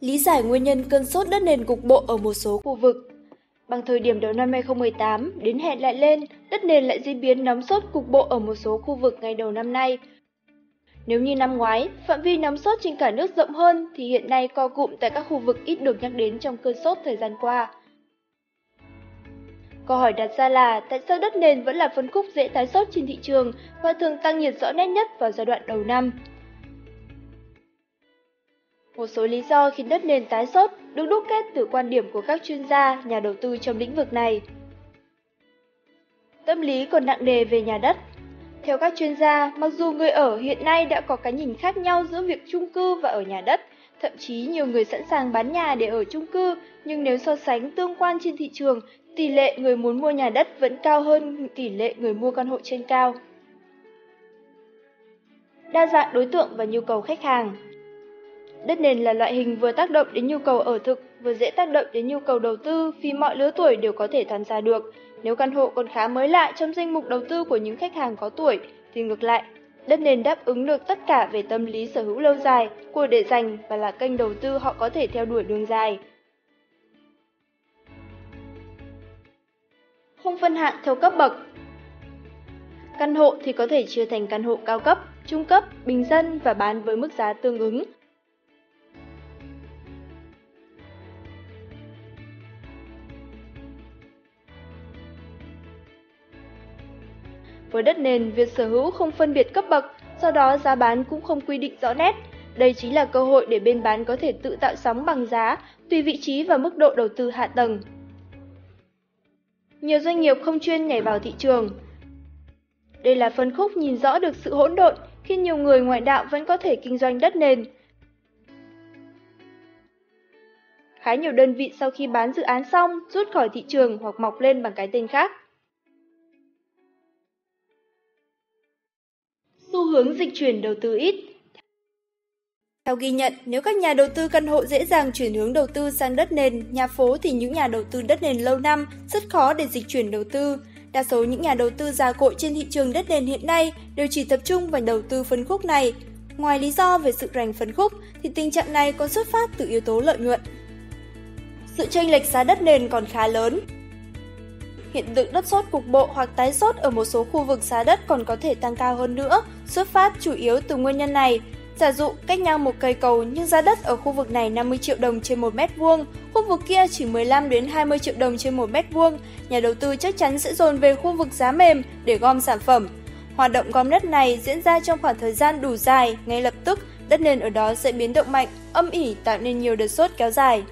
Lý giải nguyên nhân cơn sốt đất nền cục bộ ở một số khu vực. Bằng thời điểm đầu năm 2018, đến hẹn lại lên, đất nền lại diễn biến nóng sốt cục bộ ở một số khu vực ngày đầu năm nay. Nếu như năm ngoái, phạm vi nóng sốt trên cả nước rộng hơn thì hiện nay co cụm tại các khu vực ít được nhắc đến trong cơn sốt thời gian qua. Câu hỏi đặt ra là tại sao đất nền vẫn là phân khúc dễ tái sốt trên thị trường và thường tăng nhiệt rõ nét nhất vào giai đoạn đầu năm? Một số lý do khiến đất nền tái sốt được đúc kết từ quan điểm của các chuyên gia, nhà đầu tư trong lĩnh vực này. Tâm lý còn nặng nề về nhà đất. Theo các chuyên gia, mặc dù người ở hiện nay đã có cái nhìn khác nhau giữa việc chung cư và ở nhà đất, thậm chí nhiều người sẵn sàng bán nhà để ở chung cư, nhưng nếu so sánh tương quan trên thị trường, tỷ lệ người muốn mua nhà đất vẫn cao hơn tỷ lệ người mua căn hộ trên cao. Đa dạng đối tượng và nhu cầu khách hàng Đất nền là loại hình vừa tác động đến nhu cầu ở thực, vừa dễ tác động đến nhu cầu đầu tư vì mọi lứa tuổi đều có thể tham gia được. Nếu căn hộ còn khá mới lạ trong danh mục đầu tư của những khách hàng có tuổi, thì ngược lại, đất nền đáp ứng được tất cả về tâm lý sở hữu lâu dài, của để dành và là kênh đầu tư họ có thể theo đuổi đường dài. Không phân hạng theo cấp bậc Căn hộ thì có thể chia thành căn hộ cao cấp, trung cấp, bình dân và bán với mức giá tương ứng. Với đất nền, việc sở hữu không phân biệt cấp bậc, do đó giá bán cũng không quy định rõ nét. Đây chính là cơ hội để bên bán có thể tự tạo sóng bằng giá, tùy vị trí và mức độ đầu tư hạ tầng. Nhiều doanh nghiệp không chuyên nhảy vào thị trường. Đây là phân khúc nhìn rõ được sự hỗn độn khi nhiều người ngoại đạo vẫn có thể kinh doanh đất nền. Khá nhiều đơn vị sau khi bán dự án xong rút khỏi thị trường hoặc mọc lên bằng cái tên khác. Hướng dịch chuyển đầu tư ít. Theo ghi nhận, nếu các nhà đầu tư căn hộ dễ dàng chuyển hướng đầu tư sang đất nền, nhà phố thì những nhà đầu tư đất nền lâu năm rất khó để dịch chuyển đầu tư. Đa số những nhà đầu tư già cội trên thị trường đất nền hiện nay đều chỉ tập trung vào đầu tư phân khúc này. Ngoài lý do về sự rành phân khúc thì tình trạng này còn xuất phát từ yếu tố lợi nhuận. Sự chênh lệch giá đất nền còn khá lớn, Hiện tượng đất sốt cục bộ hoặc tái sốt ở một số khu vực giá đất còn có thể tăng cao hơn nữa, xuất phát chủ yếu từ nguyên nhân này. Giả dụ cách nhau một cây cầu nhưng giá đất ở khu vực này 50 triệu đồng trên 1 mét vuông, khu vực kia chỉ 15 đến 20 triệu đồng trên 1 mét vuông, nhà đầu tư chắc chắn sẽ dồn về khu vực giá mềm để gom sản phẩm. Hoạt động gom đất này diễn ra trong khoảng thời gian đủ dài, ngay lập tức đất nền ở đó sẽ biến động mạnh, âm ỉ tạo nên nhiều đợt sốt kéo dài.